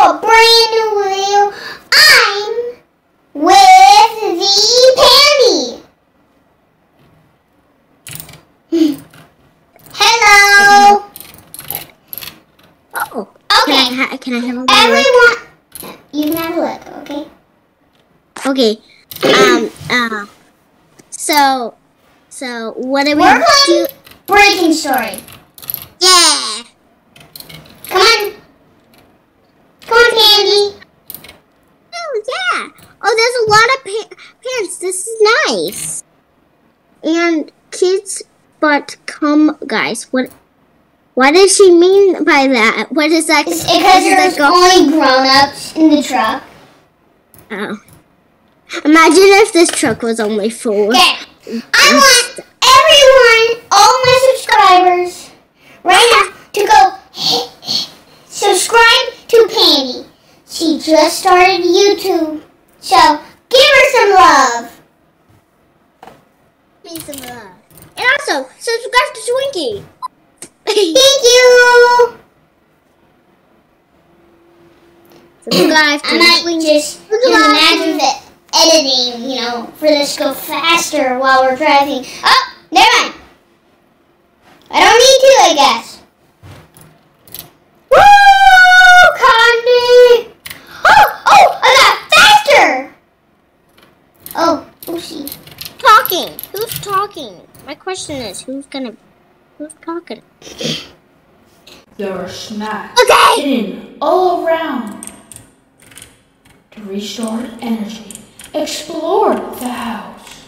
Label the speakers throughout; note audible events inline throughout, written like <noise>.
Speaker 1: a brand new video. I'm with the Pandy. Hello.
Speaker 2: Oh.
Speaker 1: Okay.
Speaker 2: Can I, can I have a look?
Speaker 1: Everyone, you can have a look, okay?
Speaker 2: Okay. Um. Uh. So. So what are we
Speaker 1: We're
Speaker 2: do?
Speaker 1: playing Break In Story.
Speaker 2: Yeah.
Speaker 1: Come on. Come on, Pandy.
Speaker 2: Oh yeah. Oh, there's a lot of pa- pants. This is nice. And kids, but come, guys. What? What does she mean by that? What is that?
Speaker 1: It's because there's only grown-ups in the truck.
Speaker 2: Oh. Imagine if this truck was only full.
Speaker 1: Okay. I want everyone, all my subscribers, right now to go <laughs> subscribe to Pandy. She just started YouTube, so give her some love.
Speaker 2: Me some love. And also, subscribe to Twinkie. <laughs>
Speaker 1: Thank you.
Speaker 2: subscribe to
Speaker 1: I might
Speaker 2: Twinkie.
Speaker 1: just imagine the editing, you know, for this to go faster while we're driving. Oh, never mind. I don't need to, I guess. Woo, Candy! Oh, oh, I got faster. Oh, oopsie.
Speaker 2: Talking? Who's talking? My question is, who's gonna, who's talking?
Speaker 3: There are snacks
Speaker 2: Okay.
Speaker 3: hidden all around. To restore energy, explore the house.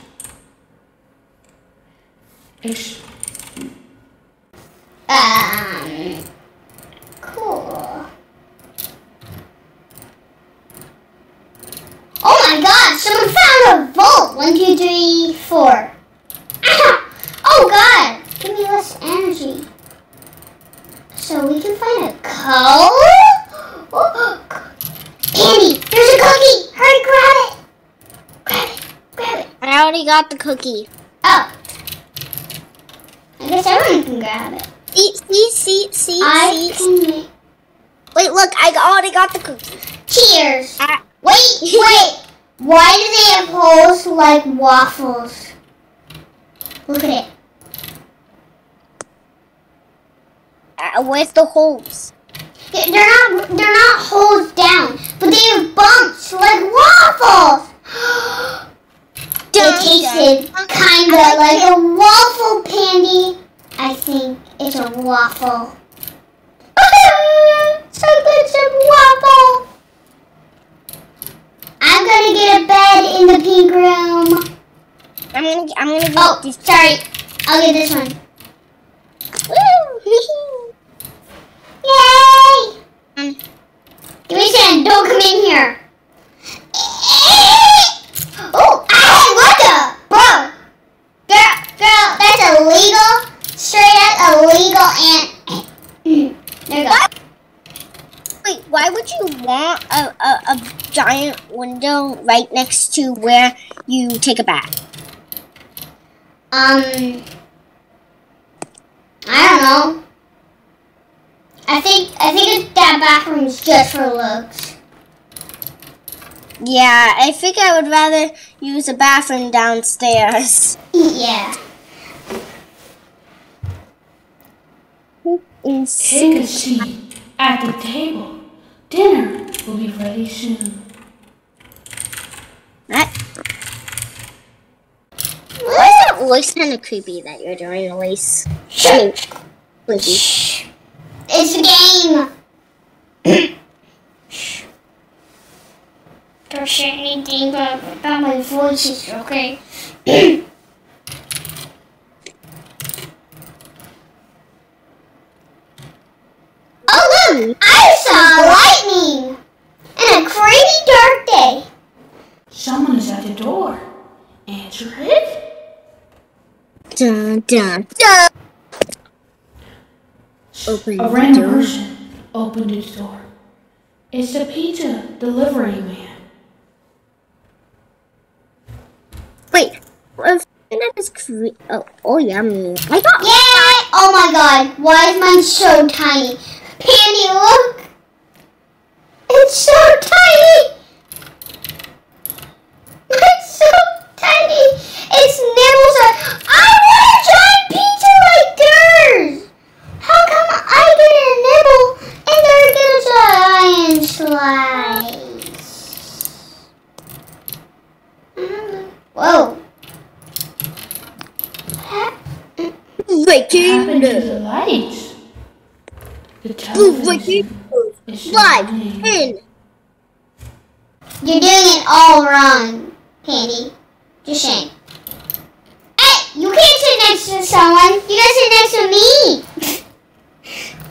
Speaker 3: Ex-
Speaker 1: Um, cool. Oh my god, someone found a vault! One, two, three, four. <coughs> Oh god, give me less energy. So we can find a code? Oh, <gasps> Candy, there's a cookie! Hurry, grab it! Grab it, grab it.
Speaker 2: I already got the cookie.
Speaker 1: Oh. I guess everyone can grab it.
Speaker 2: See, see, see, see,
Speaker 1: I
Speaker 2: see.
Speaker 1: can.
Speaker 2: Wait, look, I already got the cookie.
Speaker 1: Cheers!
Speaker 2: Ah.
Speaker 1: Wait, <laughs> wait. Why do they have holes like waffles? Look at it.
Speaker 2: Uh, where's the holes?
Speaker 1: They're not. They're not holes down, but they have bumps like waffles. <gasps> they
Speaker 2: Dun,
Speaker 1: tasted kinda like a waffle pandy. I think it's a waffle. <laughs> so it's a waffle. I'm gonna get a bed in the pink room.
Speaker 2: I'm gonna, I'm gonna get
Speaker 1: Oh,
Speaker 2: these.
Speaker 1: sorry. I'll get this one.
Speaker 2: Woo! <laughs>
Speaker 1: Yay!
Speaker 2: Um,
Speaker 1: Give me sand. Don't come in here. Oh, ah, what the? Bro. Girl, girl, that's illegal. Straight up illegal and... <clears throat> there you go.
Speaker 2: Wait, why would you want a, a, a giant window right next to where you take a bath?
Speaker 1: Um... I don't know. I think I think that bathroom's just for looks.
Speaker 2: Yeah, I think I would rather use a bathroom downstairs. <laughs>
Speaker 1: Yeah.
Speaker 3: Take a seat at the table. Dinner will be ready soon.
Speaker 2: What? Why is that voice kind of creepy that you're doing, Elise? I mean, Blinky.
Speaker 1: Shh. It's a game. <coughs> Don't say anything about, about my voices, okay? <coughs> oh look! I saw lightning! And a crazy dark day.
Speaker 3: Someone is at the door. Answer it.
Speaker 2: Dun, dun, dun. Open
Speaker 3: A
Speaker 2: the
Speaker 3: random
Speaker 2: door.
Speaker 3: person opened his door. It's the pizza delivery man.
Speaker 2: Wait, what if that is cre- oh, oh, yummy. I got
Speaker 1: Yay! Oh my god, why is mine so tiny? Penny, look! It's
Speaker 3: so tiny! It's so
Speaker 2: tiny! Its nipples are... I want a giant pizza like theirs!
Speaker 3: How come
Speaker 2: I
Speaker 3: get
Speaker 1: a nibble and they're getting giant slice? Mm. Whoa!
Speaker 2: Breaking
Speaker 3: news! Move like you
Speaker 2: Five, ten.
Speaker 1: You're doing it all wrong, Pandy. Just saying. Hey, you can't sit next to someone. You gotta sit next to me.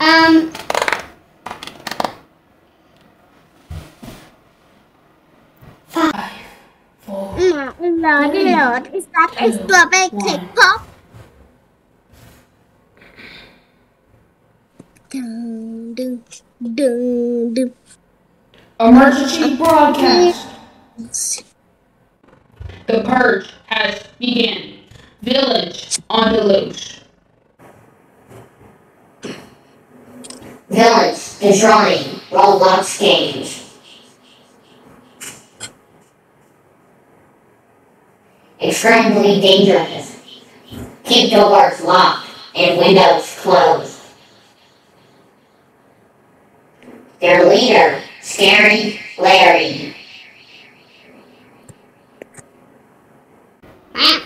Speaker 1: <laughs> um.
Speaker 3: Five, four,
Speaker 2: Lord, Lord, Lord, is that a strawberry cake pop? Dun, dun, dun, dun.
Speaker 3: Emergency broadcast. The purge has begun. Village on the loose.
Speaker 4: Village destroying Roblox games. Extremely dangerous. Keep doors locked and windows closed. Their leader, Scary Larry.
Speaker 1: Meow.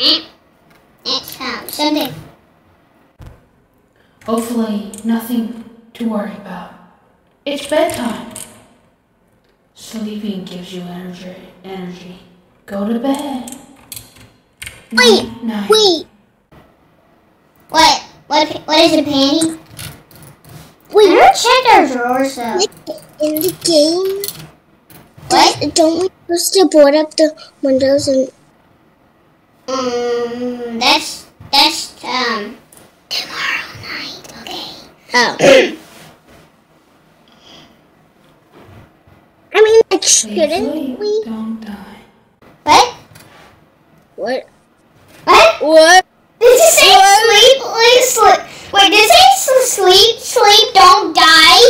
Speaker 1: Meow. It's um, something.
Speaker 3: Hopefully, nothing to worry about. It's bedtime. Sleeping gives you energy. Energy. Go to bed.
Speaker 2: Wait,
Speaker 3: Night, night.
Speaker 2: wait,
Speaker 1: What? What? What is it, Pandy? I
Speaker 2: wait.
Speaker 1: never checked our drawers though.
Speaker 2: In the game,
Speaker 1: What?
Speaker 2: don't we supposed to board up the windows and
Speaker 1: Um, that's that's um tomorrow night. Okay.
Speaker 2: oh. <coughs> I mean, like, shouldn't we?
Speaker 3: Don't die.
Speaker 1: What?
Speaker 2: What?
Speaker 1: What?
Speaker 2: What?
Speaker 1: Did you say sleep? Like, sleep? Wait, did you say sleep? Sleep, don't die?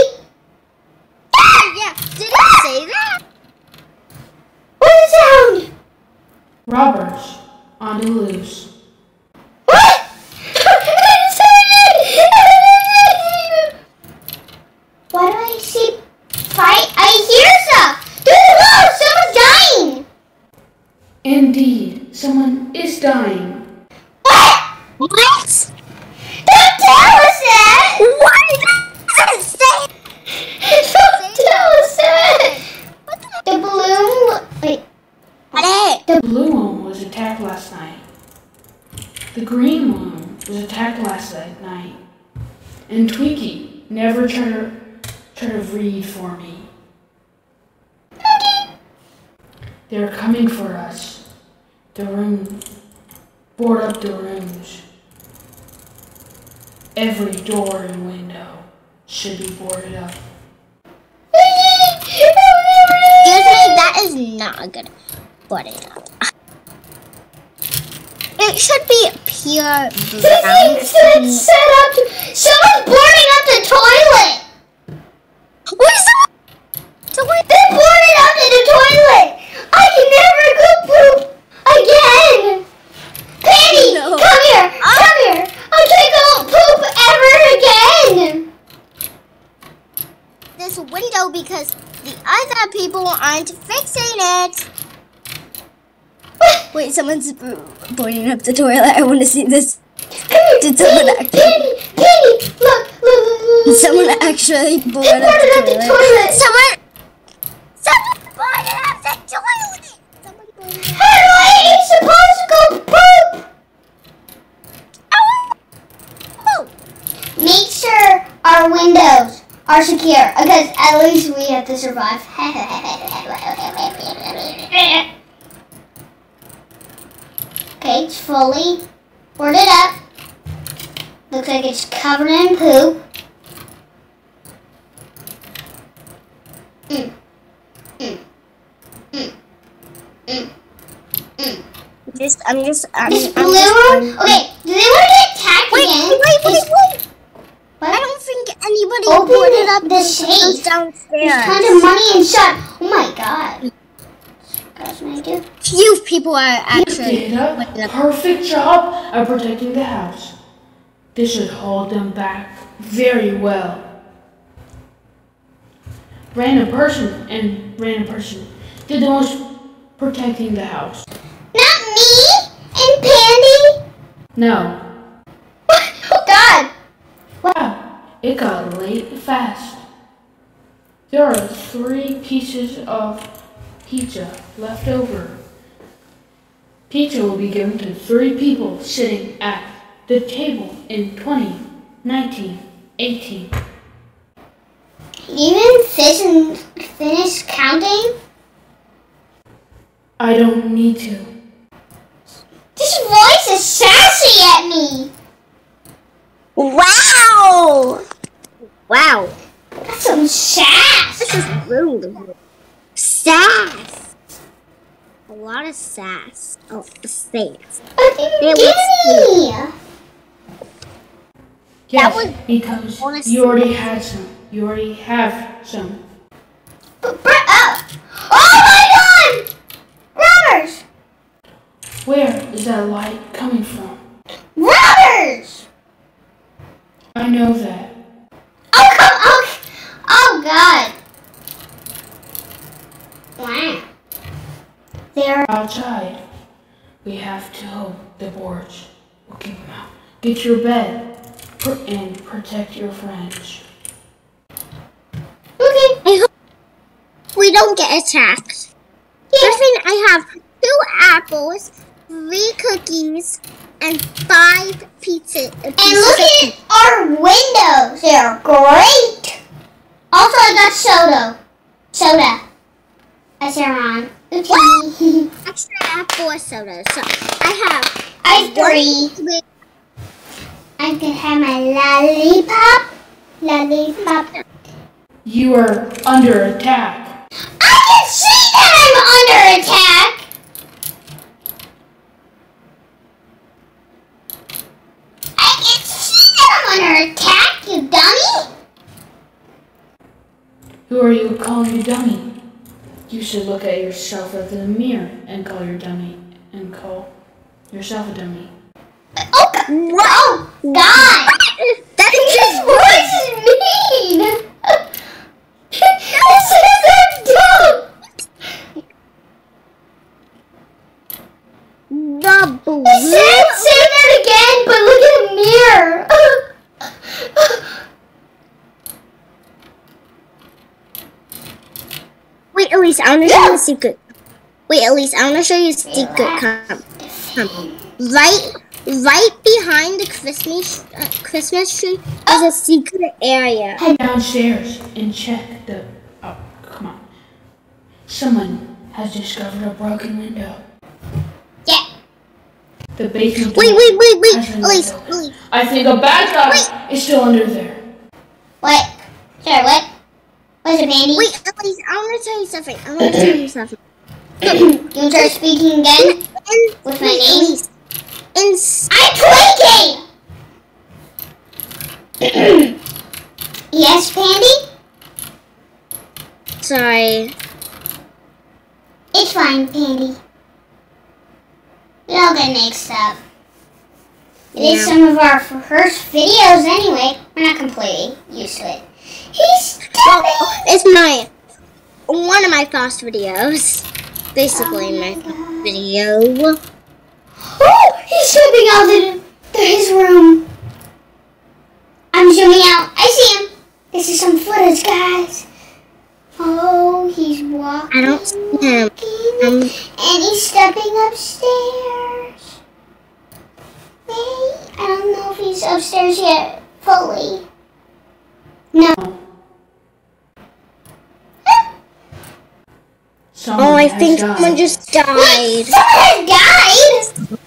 Speaker 2: Ah, yeah, did it say that?
Speaker 1: What is the sound?
Speaker 3: Robbers on the loose.
Speaker 1: What? Why do I see fight? I hear stuff. Through the wall, someone's dying.
Speaker 3: Indeed, someone is dying.
Speaker 1: What?
Speaker 2: What?
Speaker 1: Don't tell us that.
Speaker 2: What does it say?
Speaker 1: Don't tell us that. The balloon. Wait.
Speaker 2: Hey,
Speaker 3: The blue one was attacked last night. The green one was attacked last night. And Twinkie never tried to try to read for me. They're coming for us. The room board up the rooms. Every door and window should be boarded up.
Speaker 2: excuse me, that is not good. Board it up. It should be pure brown.
Speaker 1: It's set up to. Someone's boarding up the toilet.
Speaker 2: What is that? So what?
Speaker 1: They boarded up to the toilet. I can never go poop again. Penny,
Speaker 2: No.
Speaker 1: come here. Come here. I can't go poop ever again.
Speaker 2: This window because the other people aren't fixing it. Wait, someone's boarding up the toilet. I want to see this. Did someone actually-
Speaker 1: Penny, Penny, look, look, look, look,
Speaker 2: someone actually board up
Speaker 1: boarded
Speaker 2: the
Speaker 1: up the
Speaker 2: toilet?
Speaker 1: toilet.
Speaker 2: Someone. Someone boarded up the toilet. Someone boarded up.
Speaker 1: How do I ain't supposed to go poop?
Speaker 2: Oh.
Speaker 1: Make sure our windows are secure because at least we have to survive. <laughs> okay, it's fully boarded up. Looks like it's covered in poop. Mm. Mm. Mm. Mm. Mm.
Speaker 2: Just, I'm just. I'm,
Speaker 1: This
Speaker 2: I'm
Speaker 1: blue
Speaker 2: just-
Speaker 1: one? Okay, do they want to get attacked
Speaker 2: Wait,
Speaker 1: again?
Speaker 2: wait, wait,
Speaker 1: Is-
Speaker 2: wait.
Speaker 1: What?
Speaker 2: I don't think anybody
Speaker 1: Open
Speaker 2: boarded up
Speaker 1: the
Speaker 2: the
Speaker 1: safe.
Speaker 2: windows
Speaker 1: There's tons of money inside. Oh my god. I do.
Speaker 2: Few people are actually.
Speaker 3: did a perfect job of protecting the house. This should hold them back very well. Random person and random person did the most protecting the house.
Speaker 1: Not me and Pandy.
Speaker 3: No. <laughs>
Speaker 1: oh God!
Speaker 3: Wow, it got late fast. There are three pieces of pizza left over. Pizza will be given to three people sitting at the table in 20, 19, 18.
Speaker 1: Even fish and finish counting?
Speaker 3: I don't need to.
Speaker 1: This voice is sassy at me.
Speaker 2: Wow! Wow.
Speaker 1: That's some sass.
Speaker 2: This is rude. Sass. A lot of sass. Oh, sass.
Speaker 1: Gimme!
Speaker 3: Yes,
Speaker 2: was
Speaker 3: because
Speaker 2: honestly-
Speaker 3: you already had some. You already have some.
Speaker 1: But, but, oh. oh my God! Robbers!
Speaker 3: Where is that light coming from?
Speaker 1: Robbers!
Speaker 3: I know that.
Speaker 1: Oh, come oh, oh God. Wow. They're
Speaker 3: Outside, we have to hold the boards. We'll keep them Get your bed and protect your friends.
Speaker 1: okay.
Speaker 2: I hope we don't get attacked. Griffin, I have two apples, three cookies, and five pizza.
Speaker 1: And look at our windows. They're great. Also, I got soda. Soda. I said wrong. Okay.
Speaker 2: Have four sodas. So I have
Speaker 1: I have three. I can have my lollipop. Lollipop.
Speaker 3: You are under attack.
Speaker 1: I can see that I'm under attack. I can see that I'm under attack, you dummy.
Speaker 3: Who are you calling a dummy? You should look at yourself in the mirror and call your dummy and call yourself a dummy.
Speaker 1: Oh, God. oh God.
Speaker 2: That
Speaker 1: This voice is mean. this is so dumb.
Speaker 2: the blue.
Speaker 1: Said say that again, but look at the mirror.
Speaker 2: Wait, Elise, I want to show you a secret. Wait, Elise, I want to show you a secret. Come, come. Right, right behind the Christmas uh, Christmas tree is a secret area.
Speaker 3: Head downstairs and check the. Oh, come on. Someone has discovered a broken window.
Speaker 1: yeah.
Speaker 3: The basement.
Speaker 2: Wait, wait, wait, wait,
Speaker 3: has been
Speaker 2: Elise. Elise.
Speaker 3: I think a bad guy is still under there.
Speaker 1: What? Sorry, what? What's it, Mandy?
Speaker 2: Wait, Elise, I want to tell you something. I want to tell you something.
Speaker 1: Can <coughs> you want to start speaking again? With my
Speaker 2: wait,
Speaker 1: name?
Speaker 2: Elise. In,
Speaker 1: I'm tweaking! yes, Pandy?
Speaker 2: sorry.
Speaker 1: It's fine, Pandy. We all get mixed up. It is
Speaker 2: Yeah.
Speaker 1: some of our first videos anyway. We're not completely used to it. He's
Speaker 2: Well, it's my one of my first videos. Basically,
Speaker 1: Oh
Speaker 2: my
Speaker 1: my
Speaker 2: video.
Speaker 1: Oh, he's stepping out of the, his room. I'm zooming out. I see him. This is some footage, guys. Oh, he's walking.
Speaker 2: I don't see him. Um,
Speaker 1: and he's stepping upstairs. Wait, I don't know if he's upstairs yet fully. No.
Speaker 3: Someone
Speaker 2: Oh, I think
Speaker 3: died.
Speaker 2: someone just
Speaker 1: Wait,
Speaker 2: died.
Speaker 1: someone has died.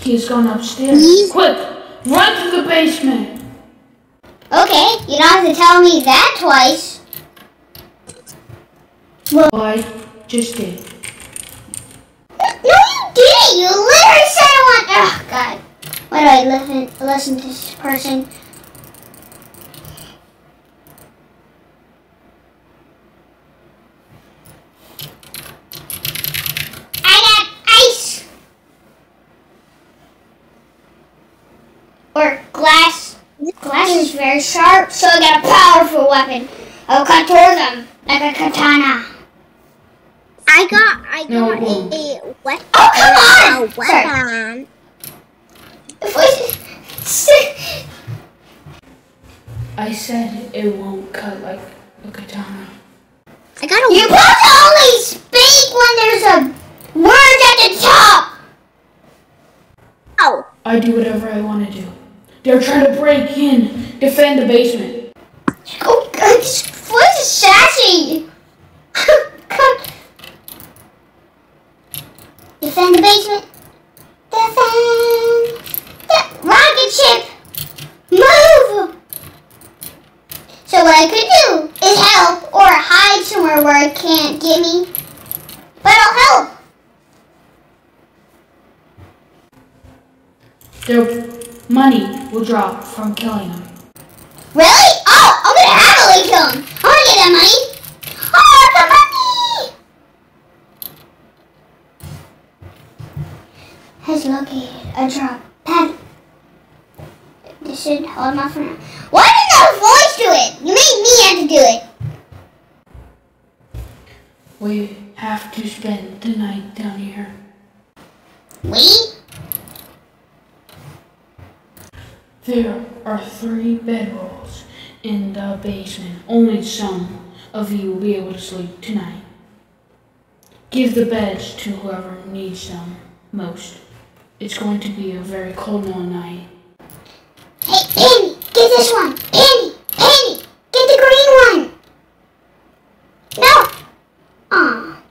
Speaker 3: He's gone upstairs.
Speaker 2: He's-
Speaker 3: Quick, run to the basement.
Speaker 1: Okay, you don't have to tell me that twice.
Speaker 3: Well, I just did.
Speaker 1: No, you didn't. You literally said I want. Oh God. Why do I listen listen to this person? I got ice or glass. Glass is very sharp, so I got a powerful weapon. I'll cut towards them like a katana.
Speaker 2: I got I
Speaker 3: No,
Speaker 2: got
Speaker 3: it
Speaker 2: a, a weapon.
Speaker 1: Oh, come on!
Speaker 2: A weapon.
Speaker 1: Voice.
Speaker 3: I said it won't cut like a katana.
Speaker 2: I got a
Speaker 1: You're supposed to only speak when there's a word at the top.
Speaker 2: wow.
Speaker 3: I do whatever I want to do. They're trying to break in, defend the basement.
Speaker 1: Oh, God, this is sassy. <laughs> Defend the basement. Defend. The rocket ship. Move. So what I could do is help or hide somewhere where it can't get me. But I'll help.
Speaker 3: Their money will drop from killing him.
Speaker 1: Really? Oh, I'm gonna happily kill him. I wanna get that money. Oh, the money! Has located a drop pad. This should hold my phone. Why did the voice do it? You made me have to do it.
Speaker 3: We have to spend the night down here.
Speaker 1: We?
Speaker 3: There are three bedrolls in the basement. Only some of you will be able to sleep tonight. Give the beds to whoever needs them most. It's going to be a very cold night.
Speaker 1: Hey, Penny, get this one. Penny, Penny, get the green one. No. Aw.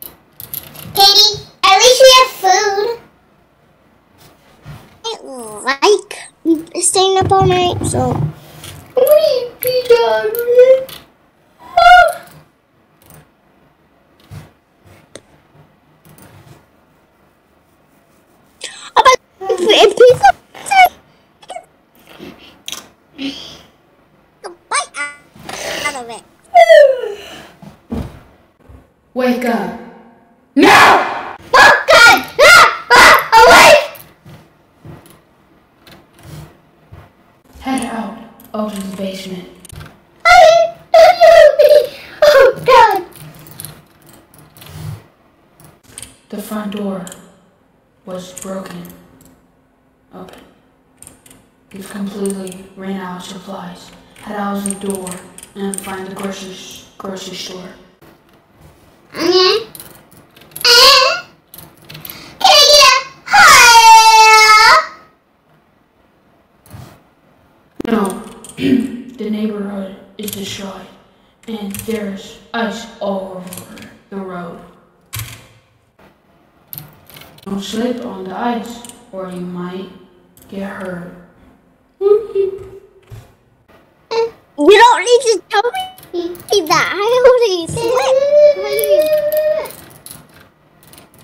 Speaker 1: Penny, at least we have food.
Speaker 2: I like staying up all night, so
Speaker 1: We be done.
Speaker 2: Oh, but if, if people a bite out of it.
Speaker 3: Wake up! Now!
Speaker 1: Oh God! Ah! Ah! Away!
Speaker 3: Head out out of the basement.
Speaker 1: Oh God!
Speaker 3: The front door was broken open. You've completely ran out of supplies. Head out the door and find the grocery, grocery store.
Speaker 1: Okay. Can I get a higher?
Speaker 3: No, <clears throat> the neighborhood is destroyed, and there's ice all over the road. Don't slip on the ice, or you might get hurt.
Speaker 2: You don't need to tell me that. I already slept.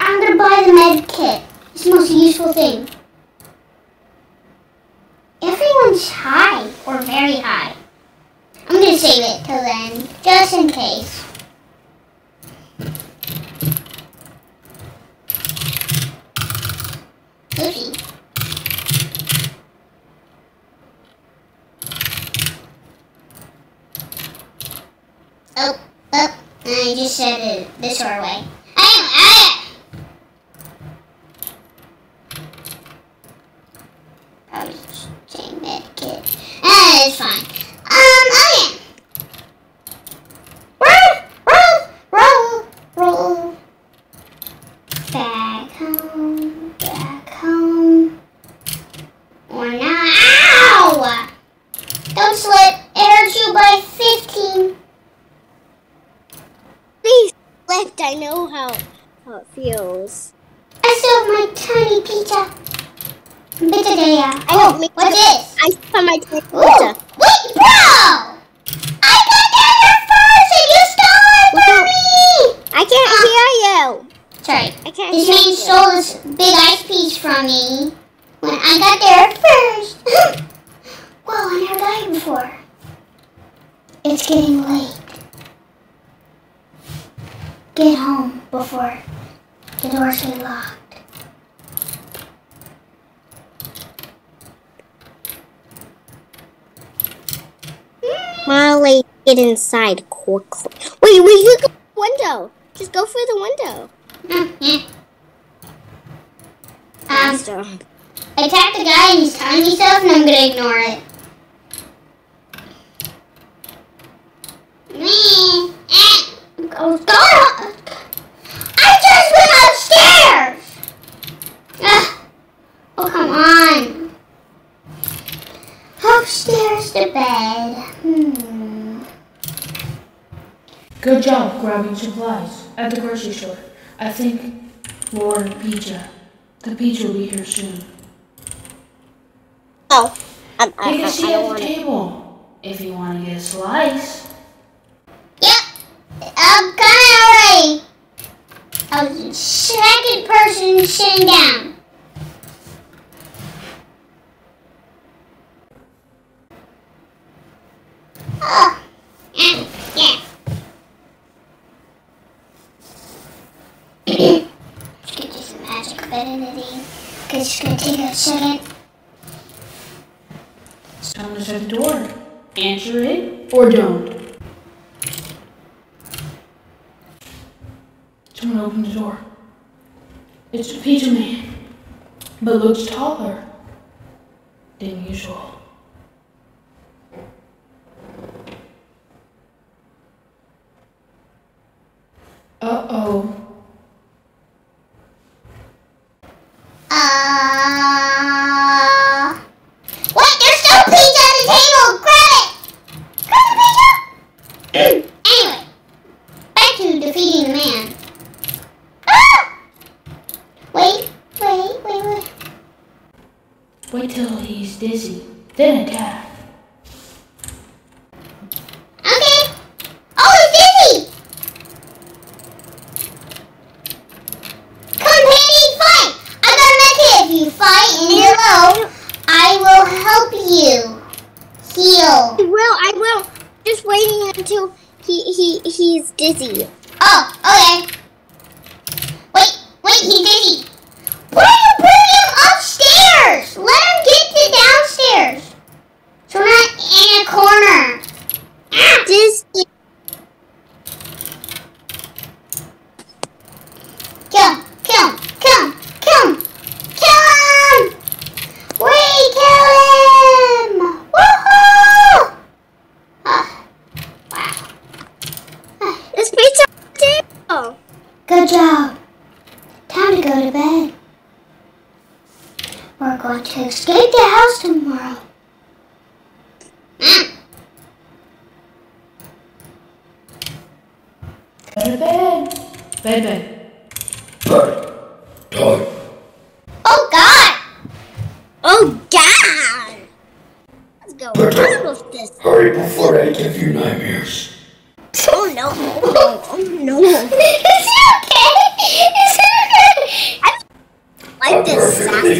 Speaker 1: I'm gonna buy the med kit. It's the most useful thing. Everyone's high or very high. I'm gonna save it till then, just in case. Oopsie. Oh, oh, I just said it this far away. I am, I Probably just saying med kit. Ah, it's fine. Um, I am. Roll, roll, roll, roll. Back home, back home. Or not. Ow! Don't slip. It hurts you by 15.
Speaker 2: Please left. I know how how it feels.
Speaker 1: I still have my tiny pizza. Pizzadilla.
Speaker 2: I don't make
Speaker 1: What's this?
Speaker 2: I found my tiny
Speaker 1: Ooh,
Speaker 2: pizza.
Speaker 1: wait, bro! I got down there first and you stole it from me!
Speaker 2: I can't hear you.
Speaker 1: Sorry.
Speaker 2: I can't
Speaker 1: This
Speaker 2: hear
Speaker 1: man
Speaker 2: you.
Speaker 1: stole this big ice piece from me when I got there first. Whoa, I never got here before. It's getting late. Get home before the doors get locked.
Speaker 2: Molly, get inside quickly. Wait, wait, you go window. Just go through the window.
Speaker 1: Mm, yeah. Um. I attacked the guy and he's telling me stuff and I'm gonna ignore it. Me. Eh. Oh, God. I just went upstairs. Ugh. Oh, come on. Upstairs to bed. Hmm.
Speaker 3: Good job grabbing supplies at the grocery store. I think we'll pizza. The pizza will be here soon.
Speaker 2: Oh, um, I,
Speaker 3: You
Speaker 2: I,
Speaker 3: can
Speaker 2: I
Speaker 3: see
Speaker 2: don't
Speaker 3: at the
Speaker 2: want to.
Speaker 3: table if you want to get a slice.
Speaker 1: Yep. I'm coming already. I was the second person sitting down. Oh. Yeah. Yeah. Let's get you some magic vanity. Okay, it's gonna take a second.
Speaker 3: Someone's at the door. Answer it or don't. Someone opened the door. It's the pizza man, but looks taller than usual. Uh oh.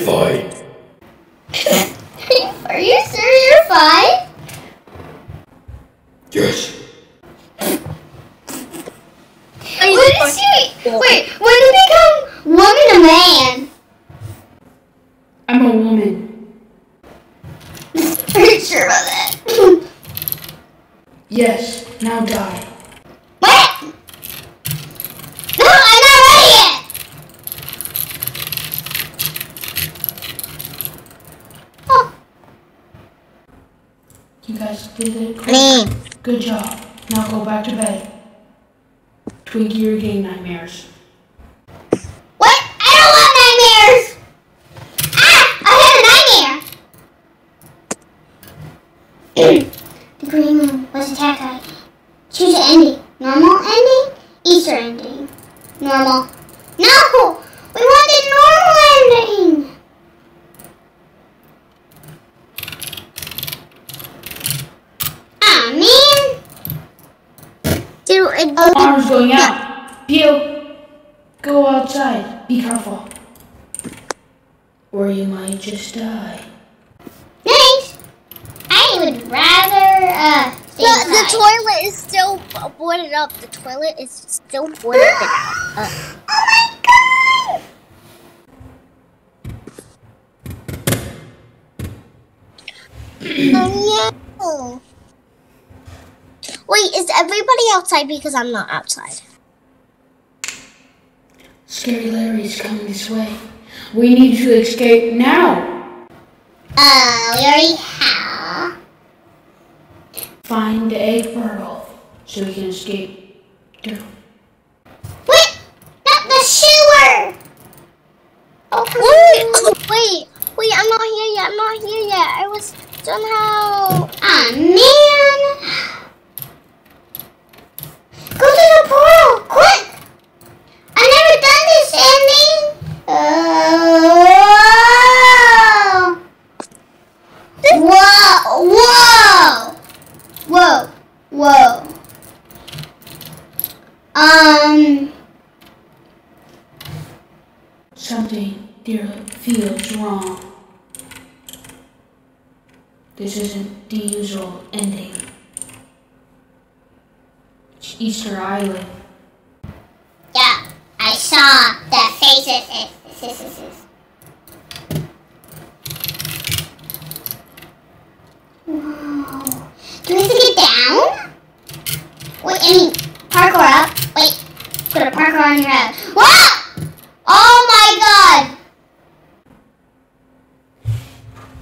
Speaker 2: This.
Speaker 5: perfectly fine.
Speaker 1: okay? Are you sure you're fine?
Speaker 5: Yes.
Speaker 1: What is she? Wait, when did you become woman to man?
Speaker 3: I'm a woman.
Speaker 1: Are you sure about that?
Speaker 3: Yes, now die.
Speaker 1: what? No, I'm not ready yet. Oh,
Speaker 3: You guys did it. quick.
Speaker 2: Me.
Speaker 3: Good job. Now go back to bed. Twinkie, you're getting nightmares.
Speaker 1: what? I don't want nightmares. Ah, I had a nightmare. the green moon was attack ID. Choose an ending. Normal ending, Easter ending. Normal. No! We want the normal ending! Ah, man!
Speaker 2: Dude, it,
Speaker 3: Arms going out. Peel, go outside. Be careful. Or you might just die.
Speaker 1: Thanks! I would rather, uh,
Speaker 2: the, the toilet is still boarded up. The toilet is still boarded up. <gasps> Uh,
Speaker 1: Oh my god!
Speaker 2: oh, yeah. Wait, is everybody outside because I'm not outside?
Speaker 3: Scary Larry's coming this way. We need to escape now.
Speaker 1: Uh, we already have.
Speaker 3: Find the egg portal so we can escape through.
Speaker 1: Wait! Not the sewer! Oh,
Speaker 2: Wait, wait, wait, I'm not here yet. I'm not here yet. I was somehow.
Speaker 1: Ah, man! Go to the portal, quick! I've never done this, Andy! Oh! Whoa! Whoa! Whoa! Whoa! Um...
Speaker 3: Something dear feels wrong. This isn't the usual ending. It's Easter Island.
Speaker 1: Yeah, I saw the faces. Whoa. Do we have to get down? Wait, I mean, parkour up. Wait, put a parkour on your head. Whoa! Oh my god!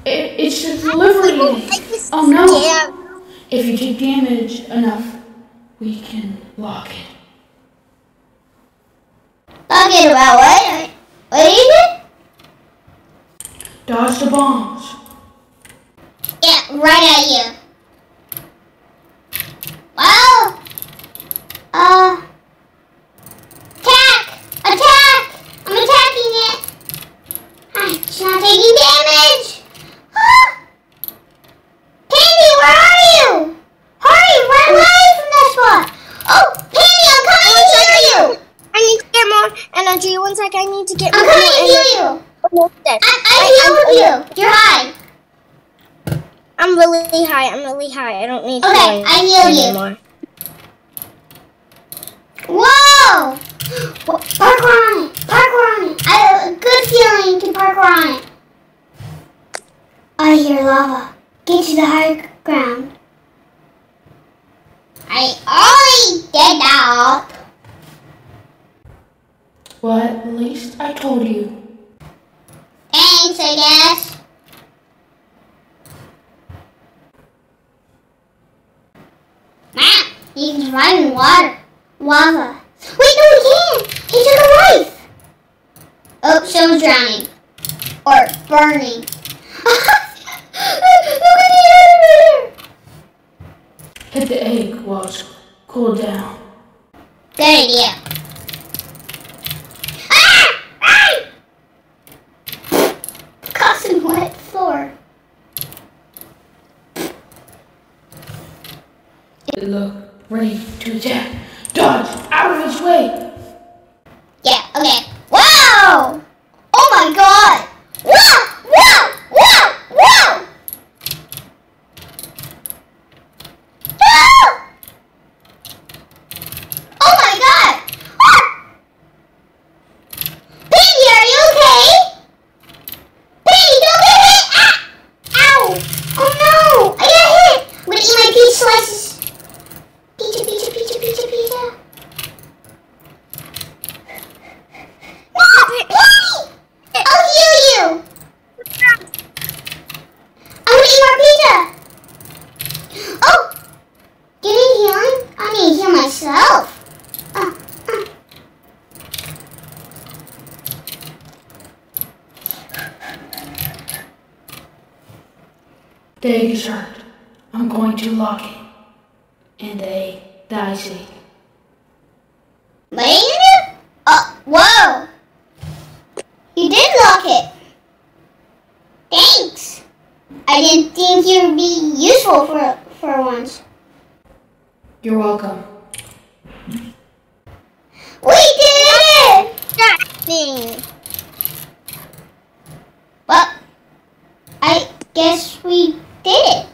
Speaker 3: It, it's the delivery. Oh no! If you take damage enough, we can lock it.
Speaker 1: Talking about what? What is it?
Speaker 3: Dodge the bombs.
Speaker 1: Yeah, right at you. Wow! Uh. Attack! Attack! I'm attacking it! Ah, It's not taking damage! Ah! Candy, where are you? Hurry, run away from that spot! Oh, Candy, I'm coming to heal you!
Speaker 2: I need to get more energy. One sec, I need to get
Speaker 1: I'm coming to heal you!
Speaker 2: Almost dead.
Speaker 1: I, I healed you! You're high!
Speaker 2: I'm really high. I'm really high. I don't need
Speaker 1: Okay, I healed you.
Speaker 2: anymore.
Speaker 1: Whoa! Parkour on it! Parkour on it! I have a good feeling to parkour on it. I hear lava. Get to the higher ground. I already did that.
Speaker 3: Well, at least I told you.
Speaker 1: Thanks, I guess. Man, you can run water. Lava. Wait, no, he can't. He took a life. Oh, someone's drowning. Or burning. <laughs> Look at the elevator.
Speaker 3: Hit the egg while it's cooled down.
Speaker 1: Good idea. Ah! Ah! Causing wet floor.
Speaker 3: Look, ready to attack. Dodge out of his way.
Speaker 1: Yeah, okay. Wow! Oh my god! Wow! Wow! Wow! Wow! Ah! Oh my god! Ah! Baby, are you okay? Baby, don't get hit! Ah! Ow! Oh no! I got hit! I'm gonna eat my peach slices. Pizza, pizza, pizza, pizza, pizza. No! Baby! I'll heal you! I'm gonna eat more pizza! Oh! Do you need healing? I myself. Uh, uh.
Speaker 3: I'm going to lock it. And the egg dies. egg.
Speaker 1: What are you? Uh, whoa! You did lock it. Thanks. I didn't think you'd be useful for for once.
Speaker 3: You're welcome.
Speaker 1: We did it!
Speaker 2: That thing.
Speaker 1: Well, I guess we did it.